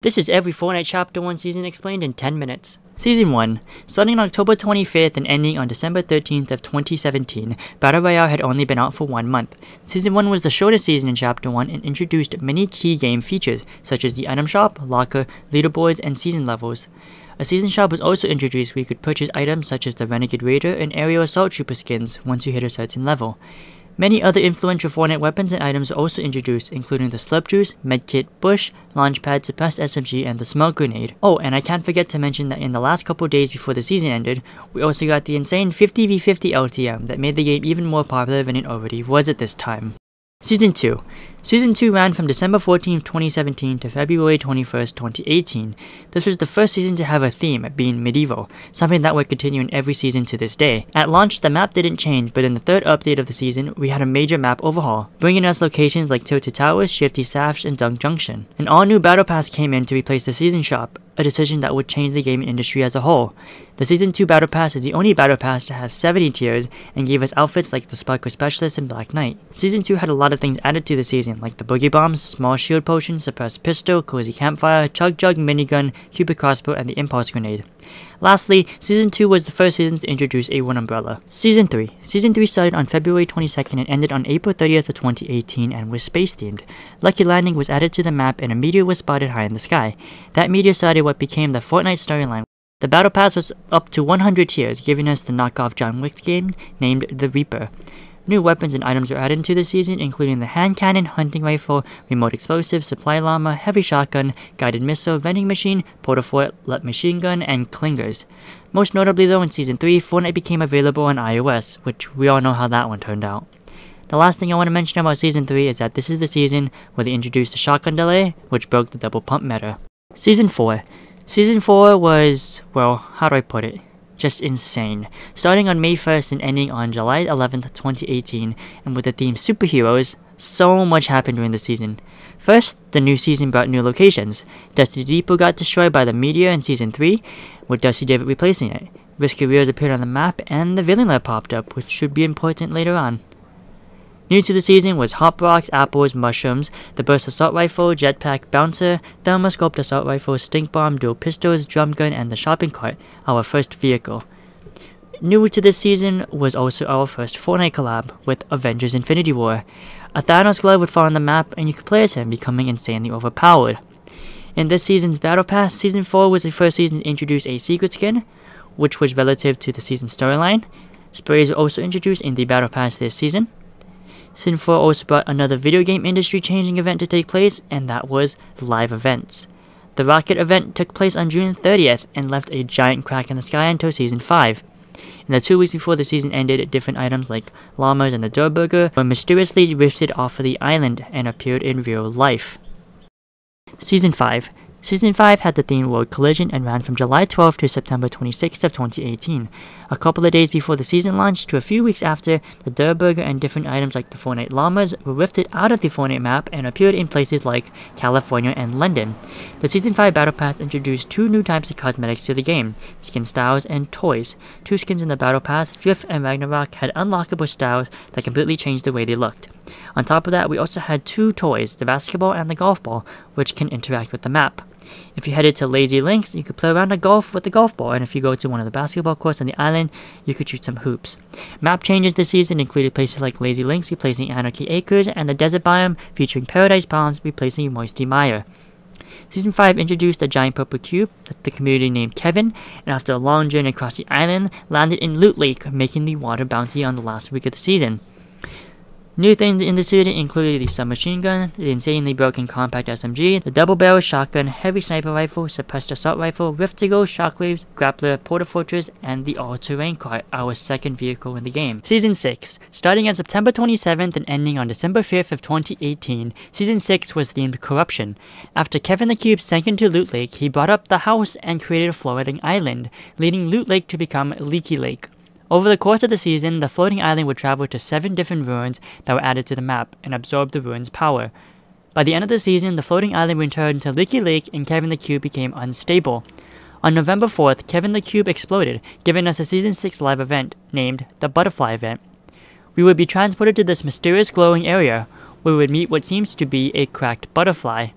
This is every Fortnite Chapter 1 season explained in 10 minutes. Season 1. Starting on October 25th and ending on December 13th of 2017, Battle Royale had only been out for one month. Season 1 was the shortest season in Chapter 1 and introduced many key game features, such as the item shop, locker, leaderboards, and season levels. A season shop was also introduced where you could purchase items such as the Renegade Raider and Aerial Assault Trooper skins once you hit a certain level. Many other influential Fortnite weapons and items were also introduced, including the Slurp Juice, Medkit, Bush, Launchpad, Suppressed SMG, and the Smoke Grenade. Oh, and I can't forget to mention that in the last couple days before the season ended, we also got the insane 50v50 LTM that made the game even more popular than it already was at this time. Season 2. Season 2 ran from December 14, 2017 to February 21, 2018. This was the first season to have a theme, being medieval, something that would continue in every season to this day. At launch, the map didn't change, but in the third update of the season, we had a major map overhaul, bringing us locations like Tilted Towers, Shifty Shafts, and Junk Junction. An all-new battle pass came in to replace the season shop, a decision that would change the gaming industry as a whole. The Season 2 Battle Pass is the only Battle Pass to have 70 tiers and gave us outfits like the Sparkler Specialist and Black Knight. Season 2 had a lot of things added to the season like the Boogie Bombs, Small Shield Potion, Suppressed Pistol, Cozy Campfire, Chug Jug Minigun, Cupid Crossbow, and the Impulse Grenade. Lastly, Season 2 was the first season to introduce A1 Umbrella. Season 3. Season 3 started on February 22nd and ended on April 30th of 2018 and was space themed. Lucky Landing was added to the map and a meteor was spotted high in the sky. That meteor started what became the Fortnite storyline the Battle Pass was up to 100 tiers, giving us the knockoff John Wick game named the Reaper. New weapons and items were added into the season, including the hand cannon, hunting rifle, remote explosive, supply llama, heavy shotgun, guided missile, vending machine, portafort, LUT machine gun, and clingers. Most notably though, in Season 3, Fortnite became available on iOS, which we all know how that one turned out. The last thing I want to mention about Season 3 is that this is the season where they introduced the shotgun delay, which broke the double pump meta. Season 4. Season 4 was, well, how do I put it? Just insane. Starting on May 1st and ending on July 11th, 2018, and with the theme superheroes, so much happened during the season. First, the new season brought new locations. Dusty Depot got destroyed by the meteor in Season 3, with Dusty Divot replacing it. Risky Reels appeared on the map, and the Villain Lair popped up, which should be important later on. New to the season was Hop Rocks, Apples, Mushrooms, the Burst Assault Rifle, Jetpack, Bouncer, Thermal Scope Assault Rifle, Stink Bomb, Dual Pistols, Drum Gun, and the Shopping Cart, our first vehicle. New to this season was also our first Fortnite collab with Avengers Infinity War. A Thanos glove would fall on the map and you could play as him, becoming insanely overpowered. In this season's Battle Pass, Season 4 was the first season to introduce a secret skin, which was relative to the season storyline. Sprays were also introduced in the Battle Pass this season. Season 4 also brought another video game industry changing event to take place, and that was live events. The Rocket event took place on June 30th and left a giant crack in the sky until Season 5. In the two weeks before the season ended, different items like llamas and the Durr Burger were mysteriously rifted off of the island and appeared in real life. Season 5 Season 5 had the theme World Collision and ran from July 12 to September 26 of 2018. A couple of days before the season launched to a few weeks after, the Durr Burger and different items like the Fortnite Llamas were lifted out of the Fortnite map and appeared in places like California and London. The Season 5 Battle Pass introduced two new types of cosmetics to the game, skin styles and toys. Two skins in the Battle Pass, Drift and Ragnarok, had unlockable styles that completely changed the way they looked. On top of that, we also had two toys, the basketball and the golf ball, which can interact with the map. If you headed to Lazy Links, you could play around the golf with the golf ball, and if you go to one of the basketball courts on the island, you could shoot some hoops. Map changes this season included places like Lazy Links replacing Anarchy Acres, and the desert biome featuring Paradise Palms replacing Moisty Mire. Season 5 introduced a giant purple cube that the community named Kevin, and after a long journey across the island, landed in Loot Lake, making the water bounty on the last week of the season. New things in the suit included the submachine gun, the insanely broken compact SMG, the double barrel shotgun, heavy sniper rifle, suppressed assault rifle, rift to go, shockwaves, grappler, porta fortress, and the all-terrain car, our second vehicle in the game. Season 6. Starting on September 27th and ending on December 5th of 2018, Season 6 was themed Corruption. After Kevin the Cube sank into Loot Lake, he brought up the house and created a floating island, leading Loot Lake to become Leaky Lake. Over the course of the season, the floating island would travel to seven different ruins that were added to the map and absorb the ruins' power. By the end of the season, the floating island returned to Leaky Lake and Kevin the Cube became unstable. On November 4th, Kevin the Cube exploded, giving us a Season 6 live event named the Butterfly Event. We would be transported to this mysterious glowing area, where we would meet what seems to be a cracked butterfly.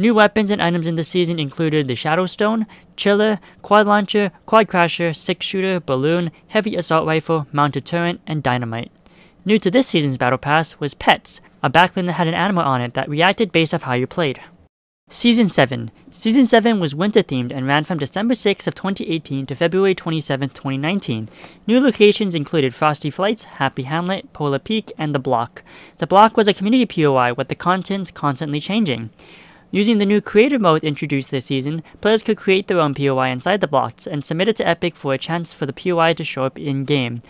New weapons and items in the season included the Shadow Stone, Chiller, Quad Launcher, Quad Crasher, Six Shooter, Balloon, Heavy Assault Rifle, Mounted Turret, and Dynamite. New to this season's Battle Pass was Pets, a backbling that had an animal on it that reacted based off how you played. Season 7. Season 7 was winter themed and ran from December 6 of 2018 to February 27, 2019. New locations included Frosty Flights, Happy Hamlet, Polar Peak, and The Block. The Block was a community POI with the content constantly changing. Using the new creative mode introduced this season, players could create their own POI inside the blocks and submit it to Epic for a chance for the POI to show up in-game.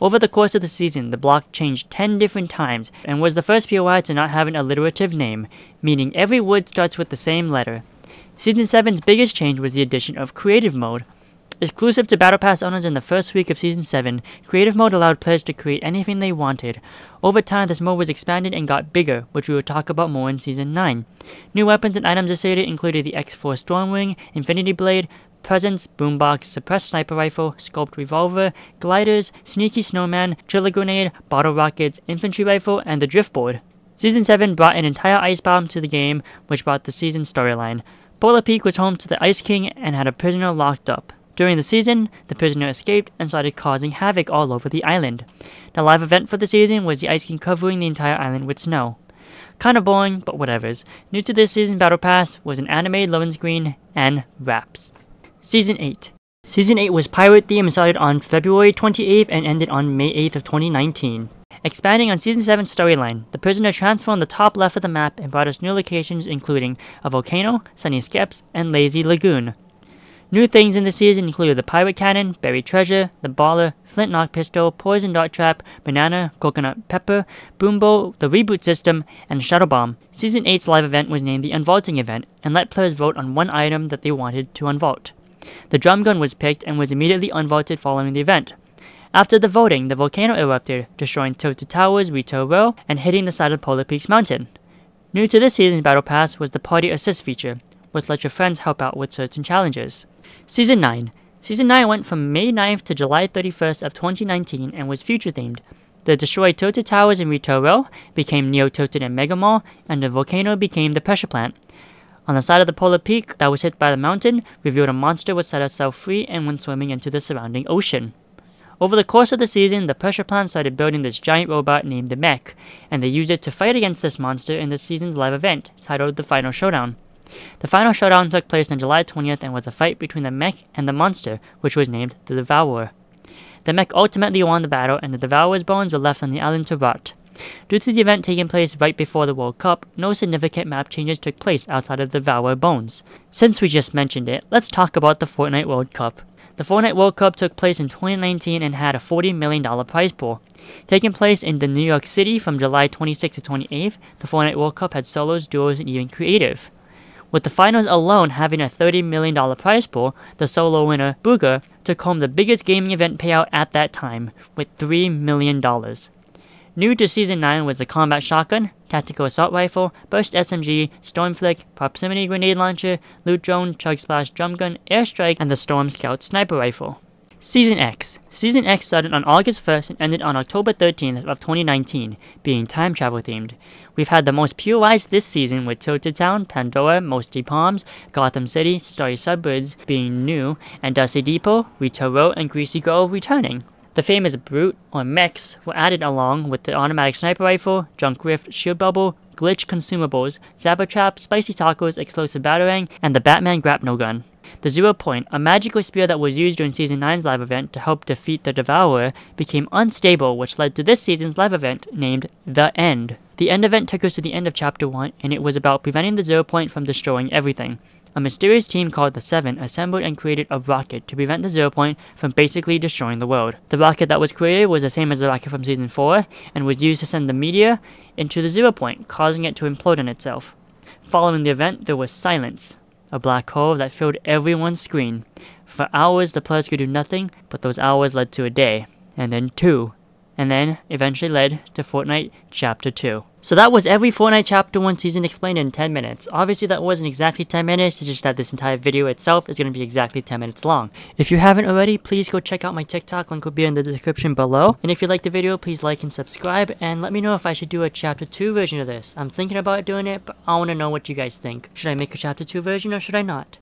Over the course of the season, the block changed 10 different times and was the first POI to not have an alliterative name, meaning every word starts with the same letter. Season 7's biggest change was the addition of Creative Mode, Exclusive to Battle Pass owners in the first week of Season 7, Creative Mode allowed players to create anything they wanted. Over time, this mode was expanded and got bigger, which we will talk about more in Season 9. New weapons and items associated included the X4 Stormwing, Infinity Blade, Presents, Boombox, Suppressed Sniper Rifle, Scoped Revolver, Gliders, Sneaky Snowman, Chiller Grenade, Bottle Rockets, Infantry Rifle, and the Driftboard. Season 7 brought an entire ice bomb to the game, which brought the season storyline. Polar Peak was home to the Ice King and had a prisoner locked up. During the season, the prisoner escaped and started causing havoc all over the island. The live event for the season was the Ice King covering the entire island with snow. Kinda boring, but whatevers. New to this season Battle Pass was an animated loading screen and wraps. Season 8. Season 8 was pirate themed and started on February 28th and ended on May 8th of 2019. Expanding on Season 7's storyline, the prisoner transformed the top left of the map and brought us new locations including a volcano, Sunny Steps, and lazy lagoon. New things in the season include the Pirate Cannon, Buried Treasure, the Baller, Flint Knock Pistol, Poison Dart Trap, Banana, Coconut Pepper, Boom Bow, the Reboot System, and Shuttle Bomb. Season 8's live event was named the Unvaulting Event, and let players vote on one item that they wanted to unvault. The drum gun was picked and was immediately unvaulted following the event. After the voting, the volcano erupted, destroying Tilted Towers, Retail Row, and hitting the side of Polar Peaks Mountain. New to this season's Battle Pass was the Party Assist feature, let your friends help out with certain challenges. Season 9. Season 9 went from May 9th to July 31st of 2019 and was future themed. The destroyed Tilted Towers in Row became Neo Tilted and Mega Mall, and the volcano became the pressure plant. On the side of the polar peak that was hit by the mountain, revealed a monster would set itself free and went swimming into the surrounding ocean. Over the course of the season, the pressure plant started building this giant robot named the Mech, and they used it to fight against this monster in the season's live event, titled The Final Showdown. The final showdown took place on July 20th and was a fight between the mech and the monster, which was named the Devourer. The mech ultimately won the battle, and the Devourer's bones were left on the island to rot. Due to the event taking place right before the World Cup, no significant map changes took place outside of the Devourer bones. Since we just mentioned it, let's talk about the Fortnite World Cup. The Fortnite World Cup took place in 2019 and had a $40 million prize pool. Taking place in the New York City from July 26 to 28th, the Fortnite World Cup had solos, duos, and even creative. With the finals alone having a $30 million prize pool, the solo winner, Bugha, took home the biggest gaming event payout at that time, with $3 million. New to Season 9 was the Combat Shotgun, Tactical Assault Rifle, Burst SMG, Storm Flip, Proximity Grenade Launcher, Loot Drone, Chug Splash Drum Gun, Airstrike, and the Storm Scout Sniper Rifle. Season X. Season X started on August 1st and ended on October 13th of 2019, being time travel themed. We've had the most POIs this season with Tilted Town, Pandora, Moisty Palms, Gotham City, Starry Suburbs being new, and Dusty Depot, Retail Row, and Greasy Grove returning. The famous Brute, or Mechs, were added along with the automatic sniper rifle, junk rift, shield bubble, glitch consumables, Zapper Trap, Spicy Tacos, Explosive Batarang, and the Batman Grapnel Gun. The Zero Point, a magical spear that was used during Season 9's live event to help defeat the Devourer, became unstable, which led to this season's live event named The End. The End event took us to the end of Chapter 1, and it was about preventing the Zero Point from destroying everything. A mysterious team called the Seven assembled and created a rocket to prevent the Zero Point from basically destroying the world. The rocket that was created was the same as the rocket from Season 4, and was used to send the meteor into the Zero Point, causing it to implode on itself. Following the event, there was silence a black hole that filled everyone's screen. For hours, the players could do nothing, but those hours led to a day, and then two, and then eventually led to Fortnite Chapter 2. So that was every Fortnite Chapter 1 season explained in 10 minutes. Obviously that wasn't exactly 10 minutes, it's just that this entire video itself is going to be exactly 10 minutes long. If you haven't already, please go check out my TikTok, link will be in the description below. And if you liked the video, please like and subscribe, and let me know if I should do a Chapter 2 version of this. I'm thinking about doing it, but I want to know what you guys think. Should I make a Chapter 2 version or should I not?